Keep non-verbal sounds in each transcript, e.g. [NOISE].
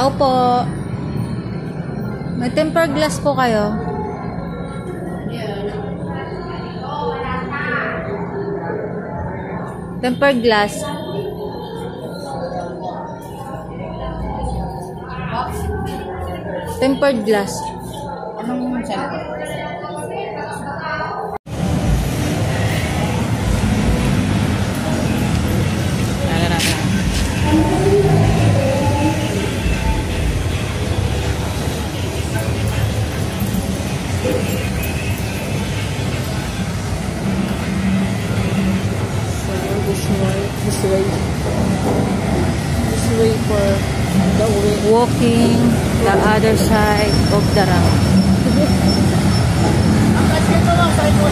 Tao po. May tempered glass po kayo. Tempered glass. Tempered glass. Anong cellphone? So this way, this way, this way for the way. Walking the other side of the round.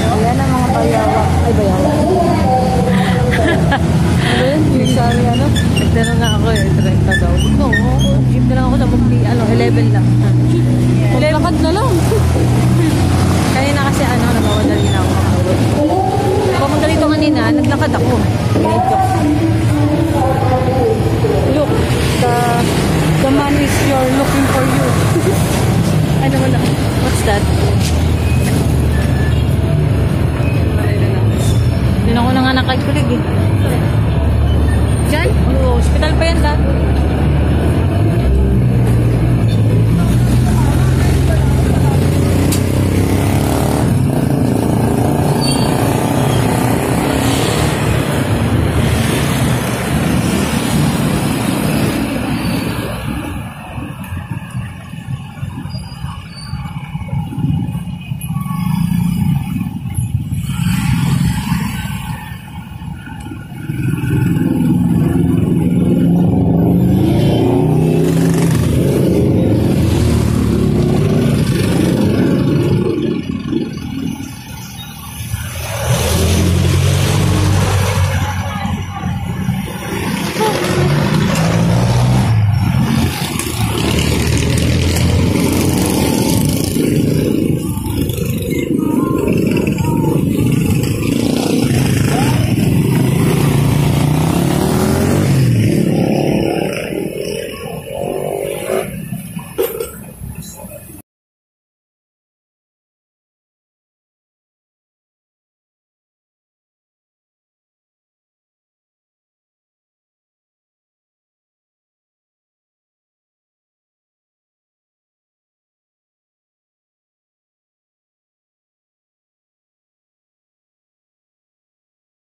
Ayan ang mga bayawa. Ay, bayawa. [LAUGHS] yun? Yung sabi ano? Nagtanong nga ako eh, 30 daw. No, jeep na lang ako sa magpi, ano, 11 lang. Maglakad na lang. [LAUGHS]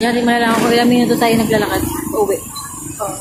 Yan, di malalaman ko ilang minuto tayo naglalakad. Uwi. ikaw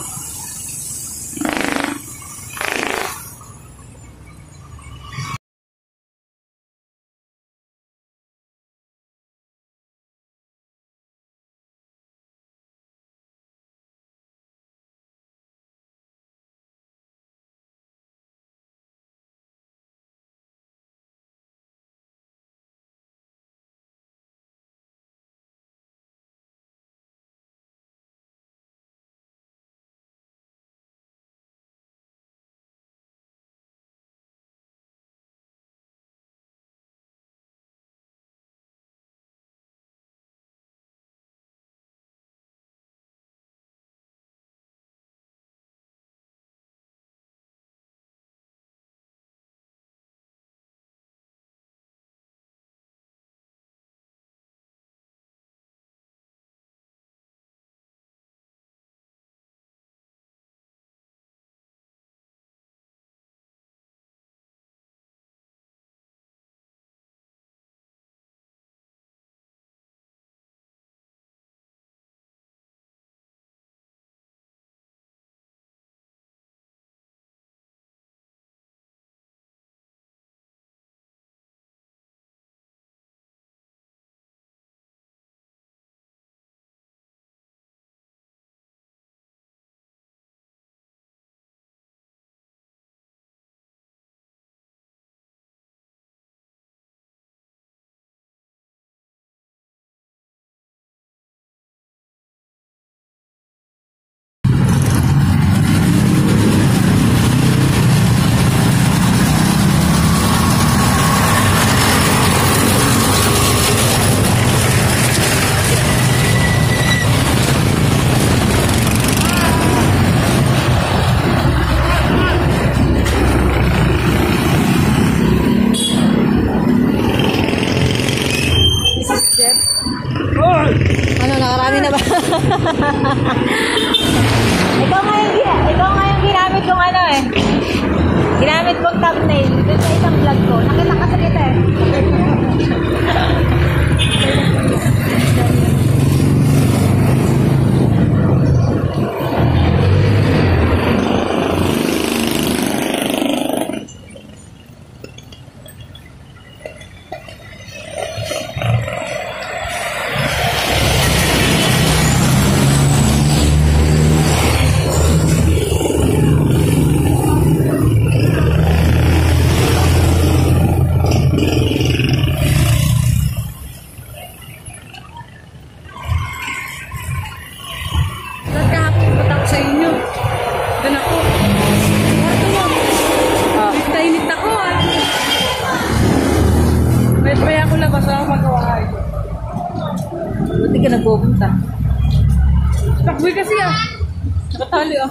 sa inyo. Doon ako. Kwarto mo. Oh. Init ako ah. May paya ako labas ako magawahay. Buti ka nagpupunta. Takboy kasi ah. Nakatali ah.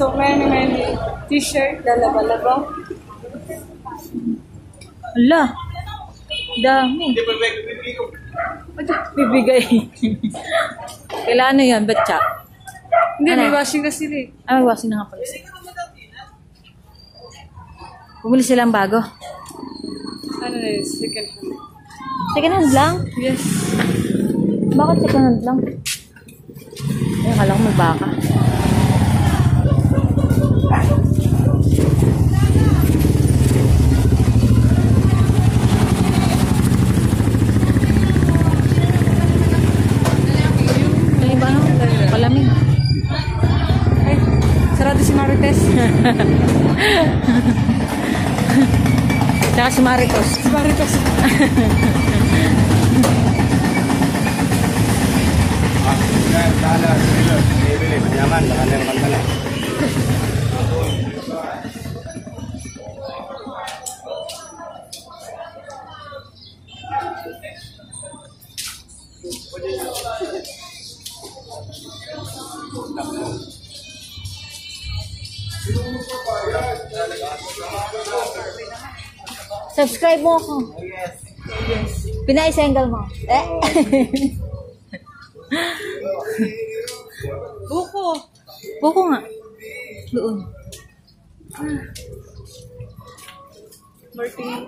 So many, many t-shirt, dalawa-laba. Ala. Dami. Bibigay. Kailan ano yan? Batcha? Hindi, Ano? may washing na sila eh. Ah, may washing na nga pala sila. Bumili silang bago. Ano na yun, second hand. Second hand lang? Yes. Bakit second hand lang? Ay, akala ko may baka. Marites. Tsaka si Maritos. Si Maritos. Ah, na. Subscribe mo ako. Pinay-single mo. Eh? [LAUGHS] Buko. Buko nga. Doon. Martin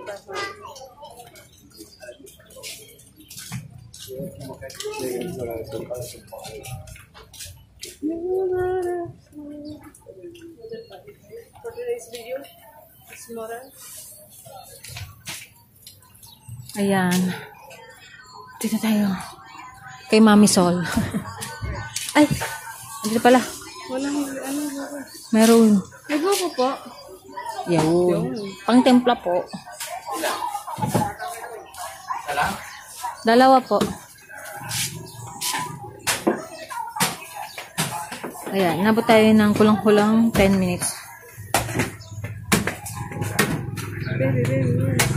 Ayan. Dito tayo. Kay Mami Sol. [LAUGHS] Ay! Dito pala. Walang, ano. Meron. Buko po. Yun. Pang templa po. Dalawa po. Ayan, nabot tayo ng kulang-kulang 10 minutes. Baby, baby, baby,